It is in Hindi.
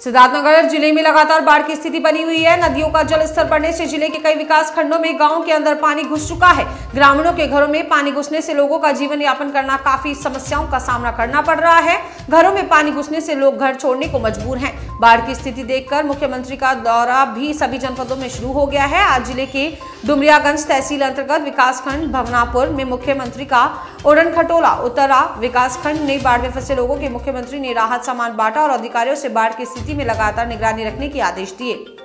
सिद्धार्थनगर ज़िले में लगातार बाढ़ की स्थिति बनी हुई है। नदियों का जल स्तर बढ़ने से ज़िले के कई विकास खंडों में गाँव के अंदर पानी घुस चुका है। ग्रामीणों के घरों में पानी घुसने से लोगों का जीवन यापन करना काफ़ी समस्याओं का सामना करना पड़ रहा है। घरों में पानी घुसने से लोग घर छोड़ने को मजबूर हैं। बाढ़ की स्थिति देखकर मुख्यमंत्री का दौरा भी सभी जनपदों में शुरू हो गया है। आज ज़िले के डुमरियागंज तहसील अंतर्गत विकासखंड भवनापुर में मुख्यमंत्री का उड़न खटोला। उतरा विकासखंड में बाढ़ में फंसे लोगों के मुख्यमंत्री ने राहत सामान बांटा और अधिकारियों से बाढ़ की स्थिति में लगातार निगरानी रखने के आदेश दिए।